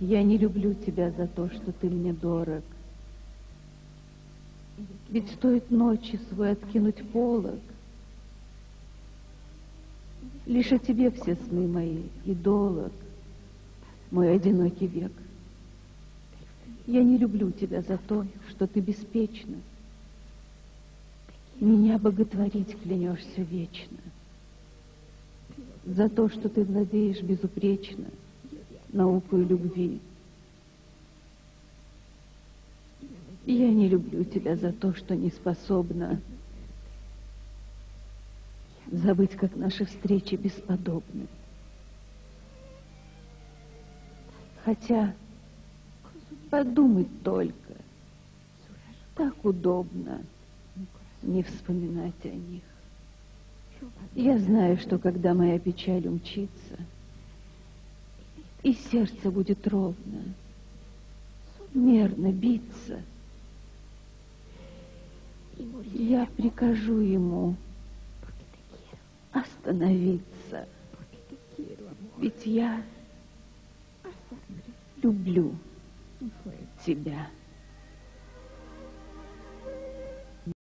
Я не люблю тебя за то, что ты мне дорог. Ведь стоит ночи свой откинуть полог. Лишь о тебе все сны мои и долог, мой одинокий век. Я не люблю тебя за то, что ты беспечна. Меня боготворить клянешься вечно. За то, что ты владеешь безупречно наукой любви. Я не люблю тебя за то, что не способна забыть, как наши встречи бесподобны. Хотя подумать только, так удобно не вспоминать о них. Я знаю, что когда моя печаль умчится, и сердце будет ровно, мерно биться, я прикажу ему остановиться, ведь я люблю тебя.